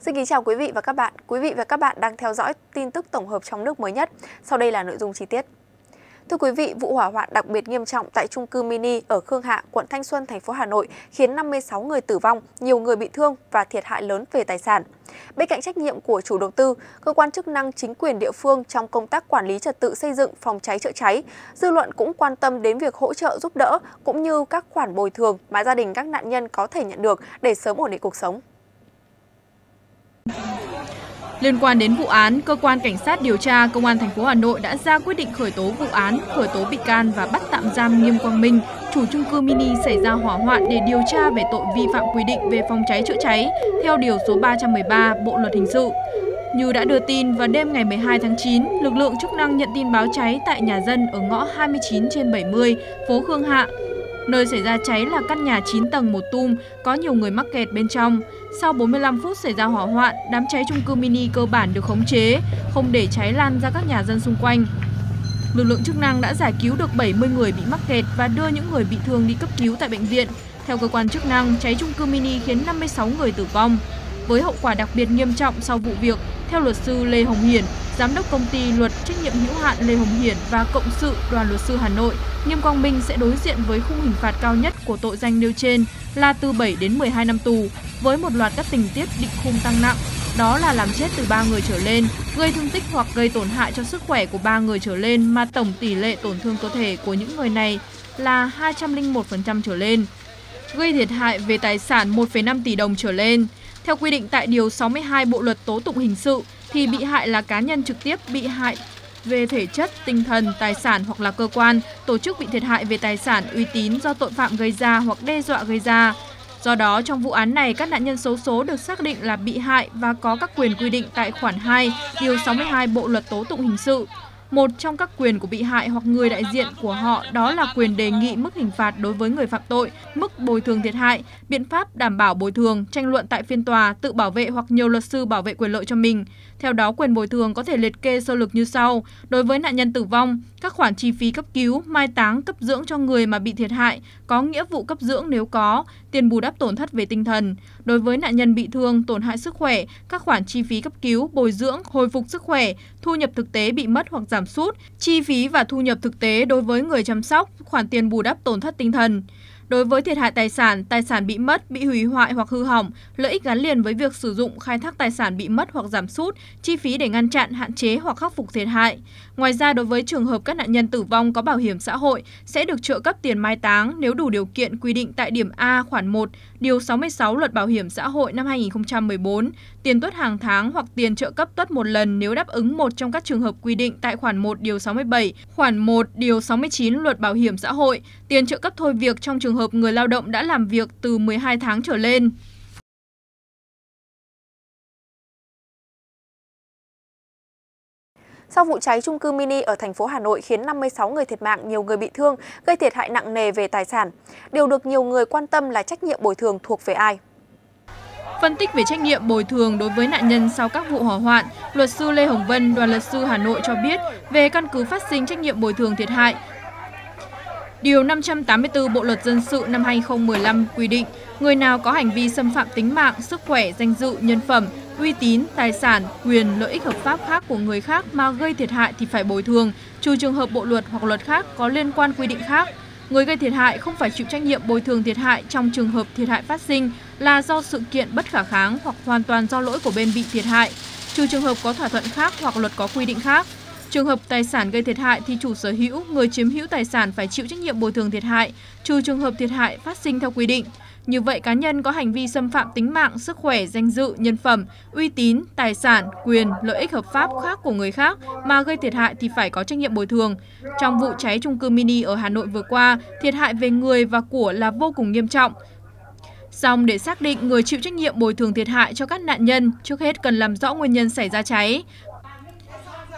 Xin kính chào quý vị và các bạn. Quý vị và các bạn đang theo dõi tin tức tổng hợp trong nước mới nhất. Sau đây là nội dung chi tiết. Thưa quý vị, vụ hỏa hoạn đặc biệt nghiêm trọng tại trung cư mini ở Khương Hạ, quận Thanh Xuân, thành phố Hà Nội khiến 56 người tử vong, nhiều người bị thương và thiệt hại lớn về tài sản. Bên cạnh trách nhiệm của chủ đầu tư, cơ quan chức năng chính quyền địa phương trong công tác quản lý trật tự xây dựng, phòng cháy chữa cháy, dư luận cũng quan tâm đến việc hỗ trợ giúp đỡ cũng như các khoản bồi thường mà gia đình các nạn nhân có thể nhận được để sớm ổn định cuộc sống. Liên quan đến vụ án, cơ quan cảnh sát điều tra công an thành phố Hà Nội đã ra quyết định khởi tố vụ án, khởi tố bị can và bắt tạm giam Nghiêm Quang Minh, chủ chung cư mini xảy ra hỏa hoạn để điều tra về tội vi phạm quy định về phòng cháy chữa cháy theo điều số 313 Bộ luật hình sự. Như đã đưa tin, vào đêm ngày 12 tháng 9, lực lượng chức năng nhận tin báo cháy tại nhà dân ở ngõ 29 trên 70, phố Khương Hạ, Nơi xảy ra cháy là căn nhà 9 tầng một tum, có nhiều người mắc kẹt bên trong. Sau 45 phút xảy ra hỏa hoạn, đám cháy chung cư mini cơ bản được khống chế, không để cháy lan ra các nhà dân xung quanh. Lực lượng chức năng đã giải cứu được 70 người bị mắc kẹt và đưa những người bị thương đi cấp cứu tại bệnh viện. Theo cơ quan chức năng, cháy chung cư mini khiến 56 người tử vong. Với hậu quả đặc biệt nghiêm trọng sau vụ việc, theo luật sư Lê Hồng Hiển, Giám đốc công ty luật trách nhiệm hữu hạn Lê Hồng Hiển và cộng sự đoàn luật sư Hà Nội, Nghiêm Quang Minh sẽ đối diện với khung hình phạt cao nhất của tội danh nêu trên là từ 7 đến 12 năm tù với một loạt các tình tiết định khung tăng nặng, đó là làm chết từ 3 người trở lên, gây thương tích hoặc gây tổn hại cho sức khỏe của 3 người trở lên mà tổng tỷ lệ tổn thương cơ thể của những người này là 201% trở lên, gây thiệt hại về tài sản 1,5 tỷ đồng trở lên. Theo quy định tại Điều 62 Bộ Luật Tố Tụng Hình sự, thì bị hại là cá nhân trực tiếp bị hại về thể chất, tinh thần, tài sản hoặc là cơ quan, tổ chức bị thiệt hại về tài sản, uy tín do tội phạm gây ra hoặc đe dọa gây ra. Do đó, trong vụ án này, các nạn nhân xấu số được xác định là bị hại và có các quyền quy định tại khoản 2, điều 62 Bộ Luật Tố Tụng Hình sự. Một trong các quyền của bị hại hoặc người đại diện của họ đó là quyền đề nghị mức hình phạt đối với người phạm tội, mức bồi thường thiệt hại, biện pháp đảm bảo bồi thường, tranh luận tại phiên tòa, tự bảo vệ hoặc nhiều luật sư bảo vệ quyền lợi cho mình. Theo đó, quyền bồi thường có thể liệt kê sơ lược như sau. Đối với nạn nhân tử vong, các khoản chi phí cấp cứu, mai táng, cấp dưỡng cho người mà bị thiệt hại, có nghĩa vụ cấp dưỡng nếu có, tiền bù đắp tổn thất về tinh thần. Đối với nạn nhân bị thương, tổn hại sức khỏe, các khoản chi phí cấp cứu, bồi dưỡng, hồi phục sức khỏe, thu nhập thực tế bị mất hoặc giảm sút, chi phí và thu nhập thực tế đối với người chăm sóc, khoản tiền bù đắp tổn thất tinh thần. Đối với thiệt hại tài sản, tài sản bị mất, bị hủy hoại hoặc hư hỏng, lợi ích gắn liền với việc sử dụng khai thác tài sản bị mất hoặc giảm sút, chi phí để ngăn chặn, hạn chế hoặc khắc phục thiệt hại. Ngoài ra, đối với trường hợp các nạn nhân tử vong có bảo hiểm xã hội sẽ được trợ cấp tiền mai táng nếu đủ điều kiện quy định tại điểm A khoản 1, điều 66 Luật Bảo hiểm xã hội năm 2014, tiền tuất hàng tháng hoặc tiền trợ cấp tuất một lần nếu đáp ứng một trong các trường hợp quy định tại khoản 1 điều 67, khoản 1 điều 69 Luật Bảo hiểm xã hội, tiền trợ cấp thôi việc trong trường hợp người lao động đã làm việc từ 12 tháng trở lên. Sau vụ cháy chung cư mini ở thành phố Hà Nội khiến 56 người thiệt mạng, nhiều người bị thương, gây thiệt hại nặng nề về tài sản. Điều được nhiều người quan tâm là trách nhiệm bồi thường thuộc về ai. Phân tích về trách nhiệm bồi thường đối với nạn nhân sau các vụ hỏa hoạn, luật sư Lê Hồng Vân, đoàn luật sư Hà Nội cho biết về căn cứ phát sinh trách nhiệm bồi thường thiệt hại. Điều 584 Bộ Luật Dân sự năm 2015 quy định, người nào có hành vi xâm phạm tính mạng, sức khỏe, danh dự, nhân phẩm, uy tín, tài sản, quyền, lợi ích hợp pháp khác của người khác mà gây thiệt hại thì phải bồi thường, trừ trường hợp bộ luật hoặc luật khác có liên quan quy định khác. Người gây thiệt hại không phải chịu trách nhiệm bồi thường thiệt hại trong trường hợp thiệt hại phát sinh là do sự kiện bất khả kháng hoặc hoàn toàn do lỗi của bên bị thiệt hại, trừ trường hợp có thỏa thuận khác hoặc luật có quy định khác. Trường hợp tài sản gây thiệt hại thì chủ sở hữu, người chiếm hữu tài sản phải chịu trách nhiệm bồi thường thiệt hại, trừ trường hợp thiệt hại phát sinh theo quy định. Như vậy, cá nhân có hành vi xâm phạm tính mạng, sức khỏe, danh dự, nhân phẩm, uy tín, tài sản, quyền, lợi ích hợp pháp khác của người khác mà gây thiệt hại thì phải có trách nhiệm bồi thường. Trong vụ cháy trung cư mini ở Hà Nội vừa qua, thiệt hại về người và của là vô cùng nghiêm trọng. Song để xác định người chịu trách nhiệm bồi thường thiệt hại cho các nạn nhân, trước hết cần làm rõ nguyên nhân xảy ra cháy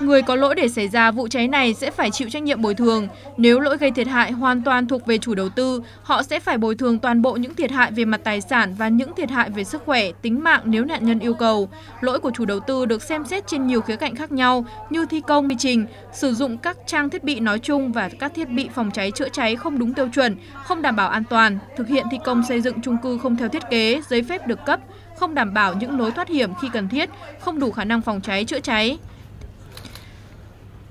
người có lỗi để xảy ra vụ cháy này sẽ phải chịu trách nhiệm bồi thường. Nếu lỗi gây thiệt hại hoàn toàn thuộc về chủ đầu tư, họ sẽ phải bồi thường toàn bộ những thiệt hại về mặt tài sản và những thiệt hại về sức khỏe, tính mạng nếu nạn nhân yêu cầu. Lỗi của chủ đầu tư được xem xét trên nhiều khía cạnh khác nhau như thi công quy trình, sử dụng các trang thiết bị nói chung và các thiết bị phòng cháy chữa cháy không đúng tiêu chuẩn, không đảm bảo an toàn, thực hiện thi công xây dựng chung cư không theo thiết kế, giấy phép được cấp, không đảm bảo những lối thoát hiểm khi cần thiết, không đủ khả năng phòng cháy chữa cháy.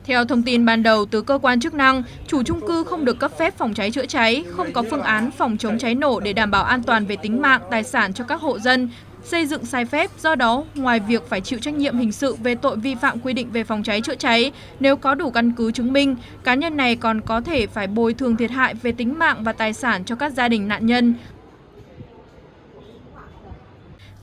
Theo thông tin ban đầu từ cơ quan chức năng, chủ chung cư không được cấp phép phòng cháy chữa cháy, không có phương án phòng chống cháy nổ để đảm bảo an toàn về tính mạng, tài sản cho các hộ dân, xây dựng sai phép, do đó ngoài việc phải chịu trách nhiệm hình sự về tội vi phạm quy định về phòng cháy chữa cháy, nếu có đủ căn cứ chứng minh, cá nhân này còn có thể phải bồi thường thiệt hại về tính mạng và tài sản cho các gia đình nạn nhân.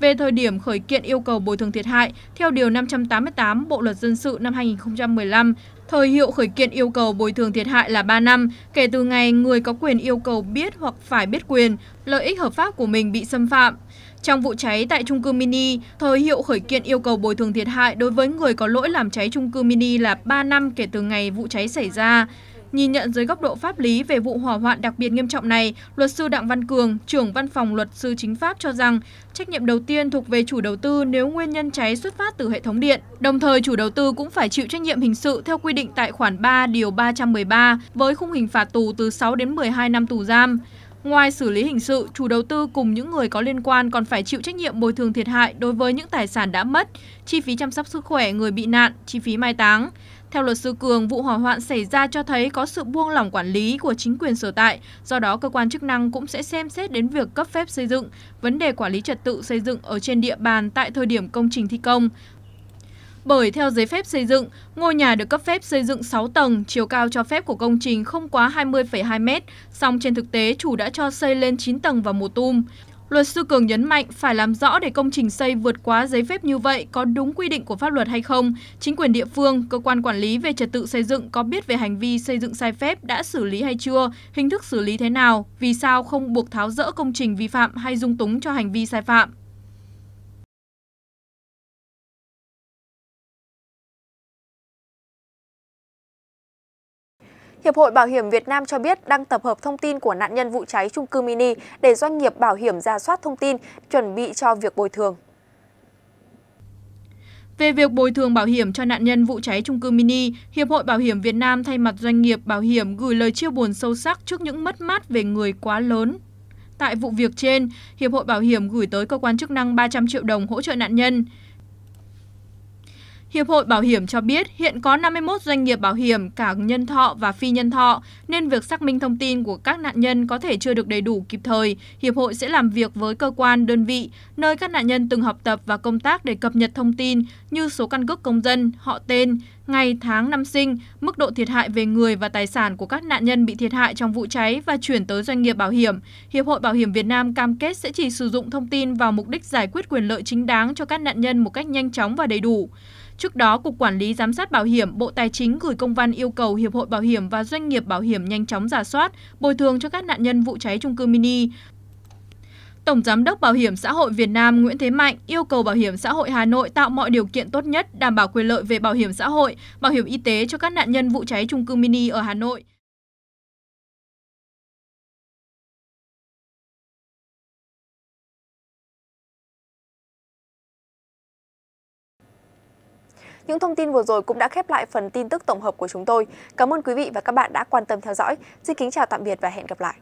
Về thời điểm khởi kiện yêu cầu bồi thường thiệt hại, theo Điều 588 Bộ Luật Dân sự năm 2015, thời hiệu khởi kiện yêu cầu bồi thường thiệt hại là 3 năm, kể từ ngày người có quyền yêu cầu biết hoặc phải biết quyền, lợi ích hợp pháp của mình bị xâm phạm. Trong vụ cháy tại trung cư mini, thời hiệu khởi kiện yêu cầu bồi thường thiệt hại đối với người có lỗi làm cháy trung cư mini là 3 năm kể từ ngày vụ cháy xảy ra. Nhìn nhận dưới góc độ pháp lý về vụ hỏa hoạn đặc biệt nghiêm trọng này, luật sư Đặng Văn Cường, trưởng văn phòng luật sư chính pháp cho rằng trách nhiệm đầu tiên thuộc về chủ đầu tư nếu nguyên nhân cháy xuất phát từ hệ thống điện. Đồng thời, chủ đầu tư cũng phải chịu trách nhiệm hình sự theo quy định tại khoản 3 điều 313 với khung hình phạt tù từ 6 đến 12 năm tù giam. Ngoài xử lý hình sự, chủ đầu tư cùng những người có liên quan còn phải chịu trách nhiệm bồi thường thiệt hại đối với những tài sản đã mất, chi phí chăm sóc sức khỏe người bị nạn, chi phí mai táng. Theo luật sư Cường, vụ hỏa hoạn xảy ra cho thấy có sự buông lỏng quản lý của chính quyền sở tại, do đó cơ quan chức năng cũng sẽ xem xét đến việc cấp phép xây dựng, vấn đề quản lý trật tự xây dựng ở trên địa bàn tại thời điểm công trình thi công. Bởi theo giấy phép xây dựng, ngôi nhà được cấp phép xây dựng 6 tầng, chiều cao cho phép của công trình không quá 20,2 mét song trên thực tế chủ đã cho xây lên 9 tầng và mùa tum. Luật sư Cường nhấn mạnh phải làm rõ để công trình xây vượt quá giấy phép như vậy có đúng quy định của pháp luật hay không. Chính quyền địa phương, cơ quan quản lý về trật tự xây dựng có biết về hành vi xây dựng sai phép đã xử lý hay chưa, hình thức xử lý thế nào, vì sao không buộc tháo rỡ công trình vi phạm hay dung túng cho hành vi sai phạm. Hiệp hội Bảo hiểm Việt Nam cho biết đang tập hợp thông tin của nạn nhân vụ cháy trung cư mini để doanh nghiệp bảo hiểm ra soát thông tin, chuẩn bị cho việc bồi thường. Về việc bồi thường bảo hiểm cho nạn nhân vụ cháy trung cư mini, Hiệp hội Bảo hiểm Việt Nam thay mặt doanh nghiệp bảo hiểm gửi lời chia buồn sâu sắc trước những mất mát về người quá lớn. Tại vụ việc trên, Hiệp hội Bảo hiểm gửi tới cơ quan chức năng 300 triệu đồng hỗ trợ nạn nhân. Hiệp hội Bảo hiểm cho biết hiện có 51 doanh nghiệp bảo hiểm cả nhân thọ và phi nhân thọ, nên việc xác minh thông tin của các nạn nhân có thể chưa được đầy đủ kịp thời. Hiệp hội sẽ làm việc với cơ quan, đơn vị, nơi các nạn nhân từng học tập và công tác để cập nhật thông tin như số căn cước công dân, họ tên, ngày, tháng, năm sinh, mức độ thiệt hại về người và tài sản của các nạn nhân bị thiệt hại trong vụ cháy và chuyển tới doanh nghiệp bảo hiểm. Hiệp hội Bảo hiểm Việt Nam cam kết sẽ chỉ sử dụng thông tin vào mục đích giải quyết quyền lợi chính đáng cho các nạn nhân một cách nhanh chóng và đầy đủ. Trước đó, Cục Quản lý Giám sát Bảo hiểm, Bộ Tài chính gửi công văn yêu cầu Hiệp hội Bảo hiểm và doanh nghiệp bảo hiểm nhanh chóng giả soát, bồi thường cho các nạn nhân vụ cháy trung cư mini. Tổng Giám đốc Bảo hiểm xã hội Việt Nam Nguyễn Thế Mạnh yêu cầu Bảo hiểm xã hội Hà Nội tạo mọi điều kiện tốt nhất đảm bảo quyền lợi về bảo hiểm xã hội, bảo hiểm y tế cho các nạn nhân vụ cháy trung cư mini ở Hà Nội. Những thông tin vừa rồi cũng đã khép lại phần tin tức tổng hợp của chúng tôi. Cảm ơn quý vị và các bạn đã quan tâm theo dõi. Xin kính chào tạm biệt và hẹn gặp lại.